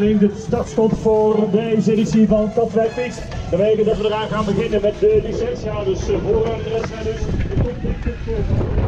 De het startschot voor deze editie van Katwijk Fix. Pix. Dat dat we eraan gaan beginnen met de licentiehouders eh, voor eh, dus de wedstrijd. Dus